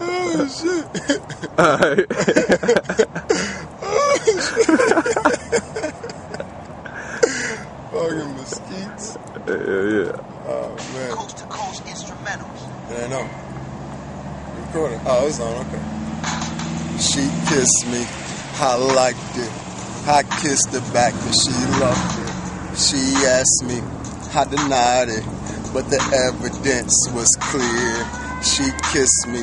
oh shit. Alright. Fucking mesquites. yeah, yeah. Oh man. Coast to coast instrumentals. Yeah, I know. Recording. Oh, it's on. Okay. She kissed me. I liked it. I kissed her back and she loved it. She asked me. I denied it, but the evidence was clear. She kissed me.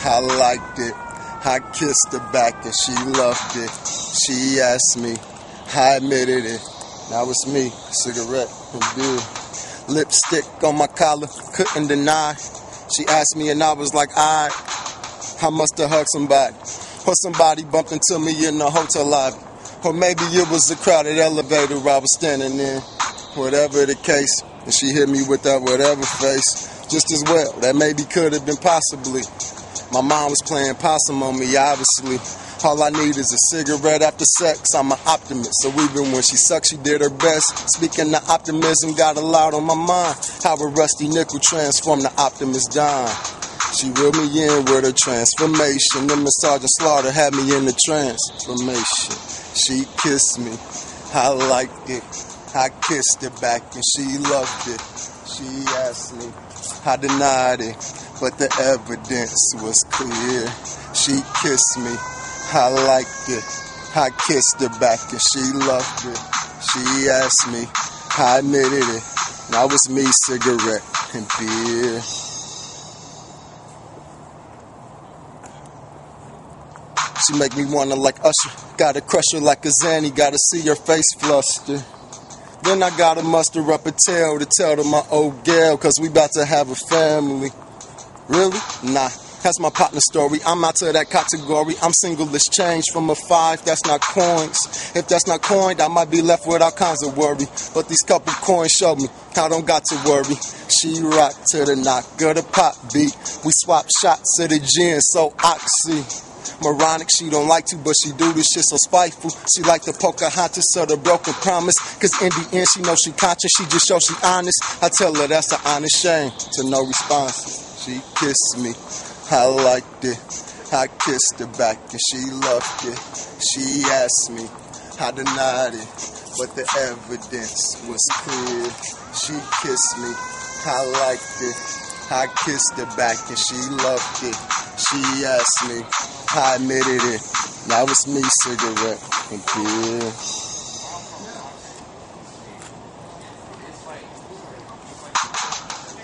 I liked it. I kissed her back and she loved it. She asked me. I admitted it. That was me. Cigarette and beer. Lipstick on my collar, couldn't deny. She asked me and I was like, I, I must have hugged somebody. Or somebody bumped into me in the hotel lobby. Or maybe it was a crowded elevator I was standing in. Whatever the case, and she hit me with that whatever face. Just as well, that maybe could have been possibly. My mom was playing possum on me, obviously. All I need is a cigarette after sex. I'm an optimist, so even when she sucks, she did her best. Speaking of optimism, got a lot on my mind. How a rusty nickel transformed the optimist dime. She reeled me in with her transformation. Then Miss Sergeant Slaughter had me in the transformation. She kissed me. I liked it. I kissed her back and she loved it. She asked me. I denied it, but the evidence was clear. She kissed me. I liked it. I kissed her back and she loved it. She asked me. I admitted it. That was me, cigarette and beer. She make me wanna like Usher. Gotta crush her like a Zanny. Gotta see her face fluster. Then I gotta muster up a tale to tell to my old gal, cause we about to have a family. Really? Nah. That's my partner story. I'm out to that category. I'm single as change from a five. That's not coins. If that's not coined, I might be left with all kinds of worry. But these couple coins show me I don't got to worry. She rock to the knock of the pop beat. We swap shots to the gin, so oxy. Moronic, she don't like to, but she do this shit so spiteful. She like the Pocahontas of the broken promise. Cause in the end, she know she conscious, she just show she honest. I tell her that's an honest shame to no response. She kissed me, I liked it. I kissed her back and she loved it. She asked me, I denied it, but the evidence was clear. She kissed me, I liked it. I kissed her back and she loved it. She asked me, I admitted it. That was me, cigarette and beer.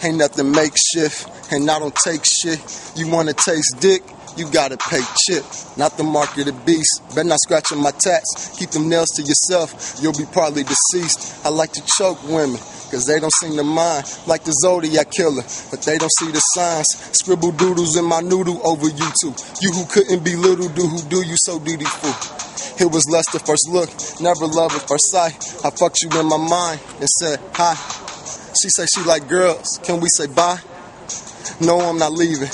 Ain't nothing makeshift, and I don't take shit. You wanna taste dick? You gotta pay chip, not the mark of the beast. Better not scratching my tats. Keep them nails to yourself, you'll be partly deceased. I like to choke women, cause they don't seem to mind. Like the Zodiac killer, but they don't see the signs. Scribble doodles in my noodle over YouTube. You who couldn't be little, do who do you so dutiful. It was lust at first look, never love at first sight. I fucked you in my mind and said hi. She said she like girls, can we say bye? No, I'm not leaving.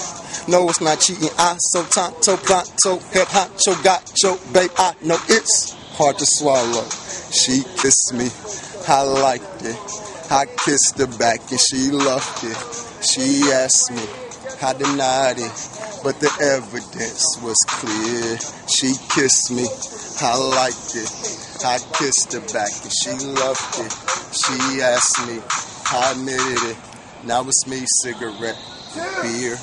No, it's not cheating. I so tonto, pronto, hip honcho, gotcho, babe. I know it's hard to swallow. She kissed me, I liked it. I kissed her back and she loved it. She asked me, I denied it, but the evidence was clear. She kissed me, I liked it. I kissed her back and she loved it. She asked me, I admitted it. Now it's me, cigarette, beer.